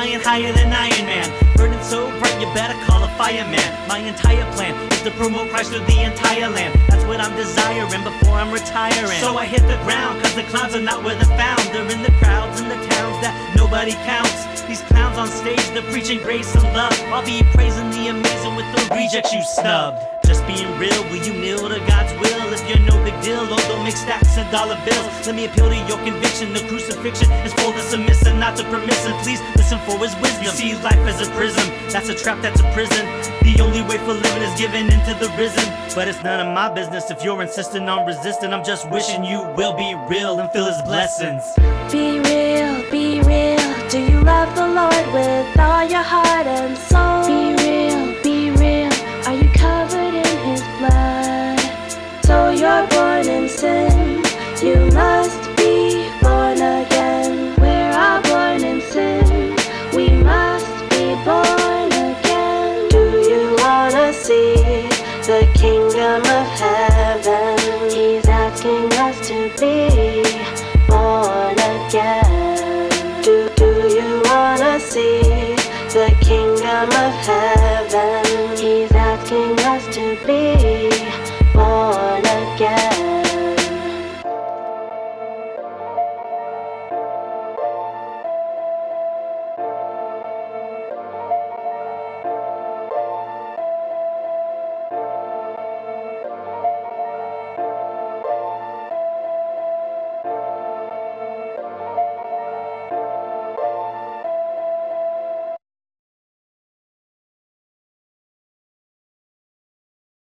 flying higher than Iron Man. Burning so bright, you better call a fireman. My entire plan is to promote Christ to the entire land. That's what I'm desiring before I'm retiring. So I hit the ground, cause the clouds are not where they're found. They're in the crowds in the towns that nobody counts. These clowns on stage, they're preaching grace and love. I'll be praising the amazing with the rejects you snubbed. Being real, will you kneel to God's will? If you're no big deal, don't make stacks and dollar bills. Let me appeal to your conviction. The crucifixion is for the submissive, not the permissive. Please listen for his wisdom. You see life as a prism. that's a trap, that's a prison. The only way for living is giving into the risen. But it's none of my business if you're insisting on resisting. I'm just wishing you will be real and feel his blessings. Be real, born in sin. You must be born again. We're all born in sin. We must be born again. Do you wanna see the kingdom of heaven? He's asking us to be born again. Do, do you wanna see the kingdom of heaven? He's asking us to be.